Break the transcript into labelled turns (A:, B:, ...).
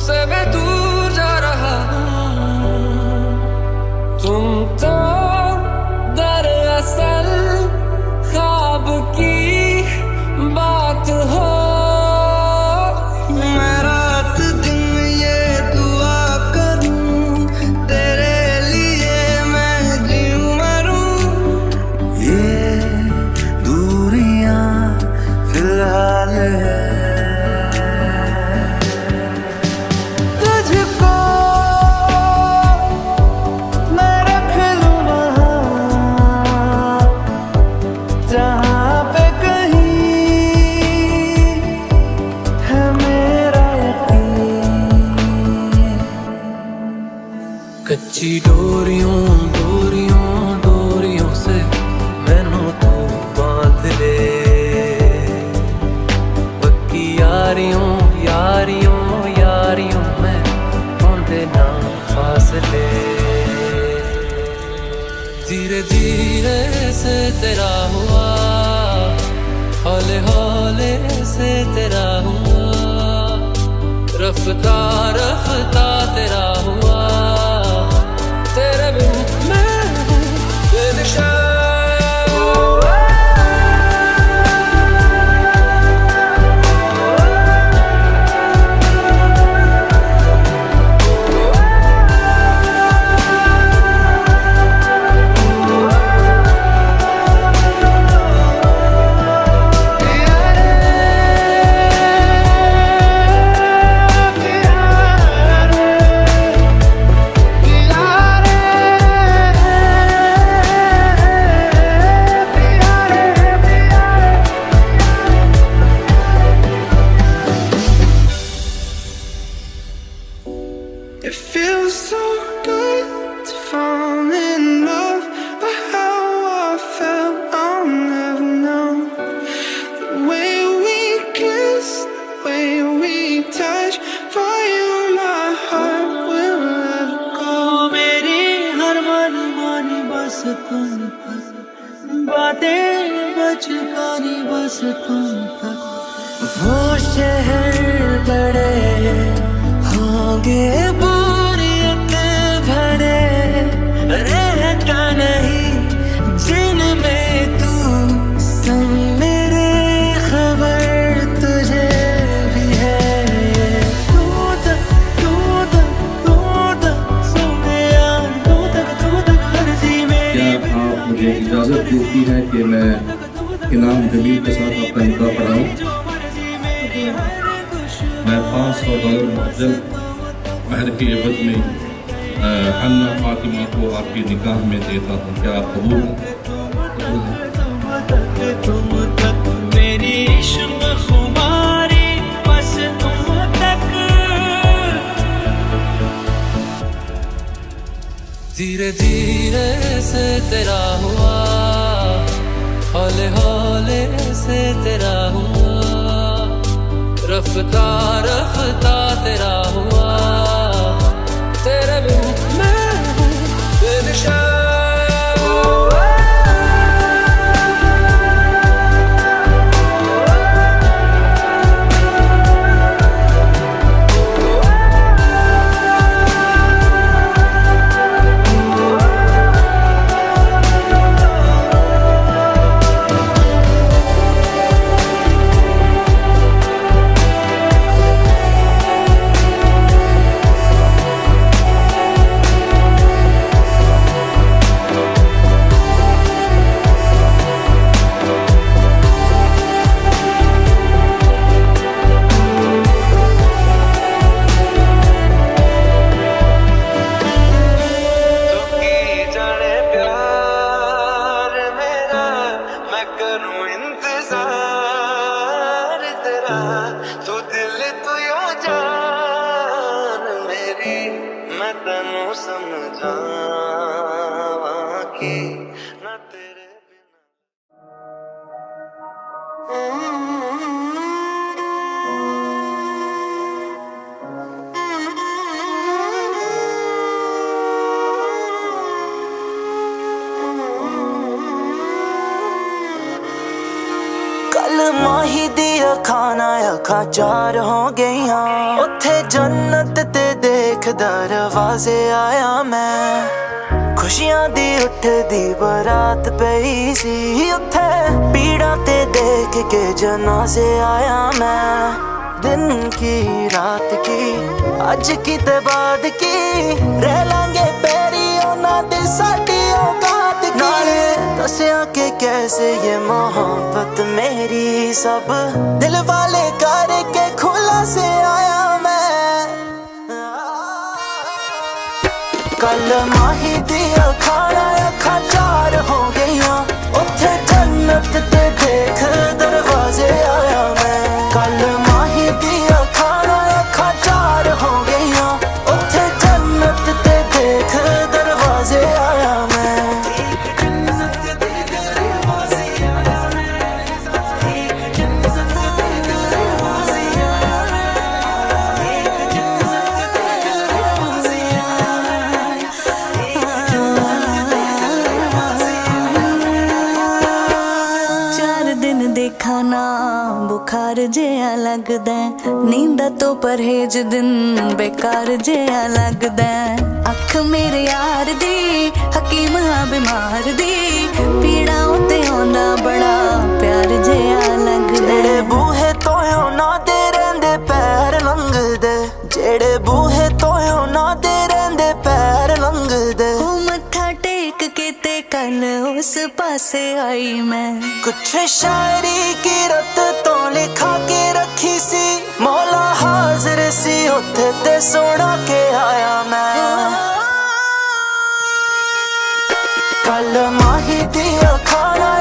A: să vedu धीरे से तेरा हुआ हौले हौले से तेरा हुआ रफ्ता रफ्ता तेरा
B: तुम तक बातें बचकारी बस तुम तक। वो शहर
C: जमीर के साथ आपका निकाह पढ़ाऊँ मैं पाँच सौ डॉलर मुआवजल महर की एवज में अन्ना फातिमा को आपके निकाह में देता हूँ। क्या आप कबूल
A: धीरे धीरे से तेरा हुआ हौले हौले से तेरा हुआ रफ्ता रफ्ता तेरा हुआ।
B: के
D: ਮਾਹੀ ਦੀ ਖਾਣਾ ਅੱਖਾਂ ਚਾਰ ਹੋ ਗਈਆਂ ਉੱਥੇ ਜੰਨਤ ਤੇ ਦੇਖ ਦਰਵਾਜ਼ੇ ਆਇਆ ਮੈਂ ਖੁਸ਼ੀਆਂ ਦੀ ਉੱਠਦੀ ਬਰਾਤ ਪਈ ਸੀ ਉੱਥੇ ਪੀੜਾ ਤੇ ਦੇਖ ਕੇ ਜਨਾਜ਼ੇ ਆਇਆ ਮੈਂ ਦਿਨ ਕੀ ਰਾਤ ਕੀ ਅੱਜ ਕੀ ਤੇ ਬਾਦ ਕੀ ਰਹਿ ਲਾਂਗੇ ਪੈਰੀ ਉਹਨਾਂ ਦੇ ਸਾਡੀ ਔਕਾਤ ਕੀ ਨਾਲੇ ਦੱਸਿਆ ਕਿ कैसे ये मोहब्बत मेरी सब दिल वाले करके खुला से आया ਗੱਲ ਮਾਹੀ ਦੀਆਂ
E: ਖਾਣ ਦਿਨ ਦੇਖਾ ਨਾ ਬੁਖਾਰ ਜਿਹਾ ਲੱਗਦਾ ਨੀਂਦ ਤੋਂ ਪਰਹੇਜ ਦਿਨ ਬੇਕਾਰ ਜਿਹਾ ਲੱਗਦਾ ਅੱਖ ਮੇਰੇ ਯਾਰ ਦੀ ਹਕੀਮ ਆ ਬਿਮਾਰ ਦੀ। ਪੀੜਾ ਉਤੇ ਆਉਂਦਾ ਬੜਾ ਪਿਆਰ ਜਿਹਾ ਲੱਗਦਾ
D: ਜਿਹੜੇ ਬੂਹੇ ਤੋਂ ਉਹਨਾਂ ਦੇ ਰਹਿੰਦੇ ਪੈਰ ਲੰਘਦੇ। ਜਿਹੜੇ ਬੂਹੇ ਤੋਂ ਉਹਨਾਂ ਦੇ ਰਹਿੰਦੇ ਪੈਰ ਲੰਘਦੇ।
E: ਉਹ ਮੱਥਾ ਟੇਕ ਕੇ ਤੇ ਕੱਲ ਉਸ ਪਾਸੇ ਆਈ ਮੈਂ।
D: ਕੁਛ ਸ਼ਾਇਰੀ ਕੀ ਰਤ ਤੋਂ ਲਿਖਾ ਕੇ ਰੱਖੀ ਸੀ ਮੌਲਾ ਹਾਜ਼ਰ ਸੀ ਉੱਥੇ ਤੇ ਸੋਣਾ ਕੇ ਆਇਆ ਮੈਂ ਕੱਲ ਮਾਹੀ ਦੀ ਖਾਣਾ